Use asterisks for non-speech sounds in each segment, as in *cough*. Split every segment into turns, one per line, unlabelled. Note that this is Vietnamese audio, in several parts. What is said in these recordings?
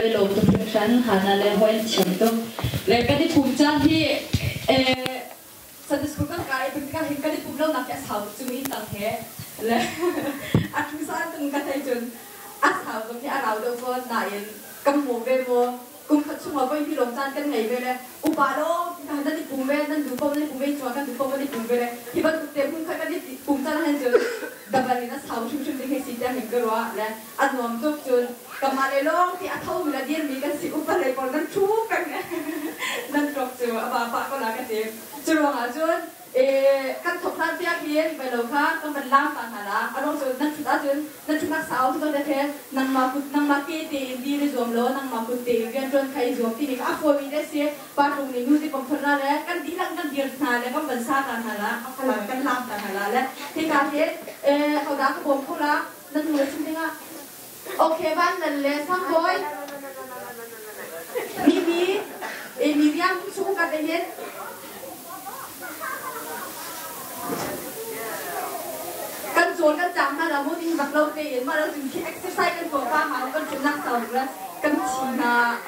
cái lỗ tục trung sản hà na lệ hoen chấm tung lệ cái đi phun chan thì Sunday school kan kai pun ka hin ka sao mi tang he le a tu sa tung ka thai chun a sao tung ya rau do ko na yin kam mo ve mo kum khat chu ma ko hi long chan kan ngai ve u pa lo ka da di pum ve nan du ko ni pum ve chu ka du ko ni pum ve le te pum là mình cứ nè là ăn nuông chút chút cầm mà lấy lông thì ăn thâu mình là điên, mình *laughs* cái gì upa lấy còn nó chú cái nè năn trọc chú bà bà con là cái gì? Chú lo hả chú ê, cắt thọc ra phía hiên về lầu khác mình làm phản hả là ăn chú năn chú đã chú năn chú mắc sáu chú đã thế. Nằm mà cút nằm mà kia đi đi zoom lo nằm mà cút thì viên trơn khay zoom thì mình áp mình đấy xí ba trùng mình music còn phần ra đấy cái đi lăng cái điên hà đấy con mình xa phản hả là con làm cái làm phản hả là thì cả thế, ê, hậu đá cái bồn không là nâng lúa xin tiếng ạ. Ok ban lần lẽ xong rồi, mi mi e mi viam su ka te hết cân xuống cân chạm mà là mua đi bạc lâu tiền mà là dùng khi exercise cân của ba mà cân xuống nặng sầu nữa cân chỉ mà.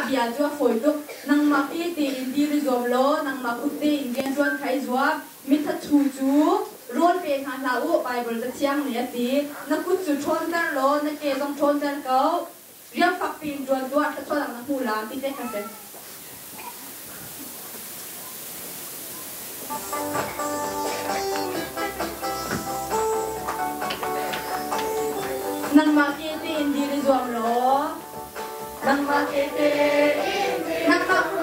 Abia jo foi do nang ma pi ti in di rizom lo, nang ma put ti in gen chuan khai zua. Mi tha chu chu rol pe kha la u bible ta chiang ne ti. Na ku chu thon tar lo, na ke dong thon tar ko riam fak pin chuan tua ta chuan na hu la, ti te ka se. Nang ma pi ti in di rizom lo nang ma ke te nang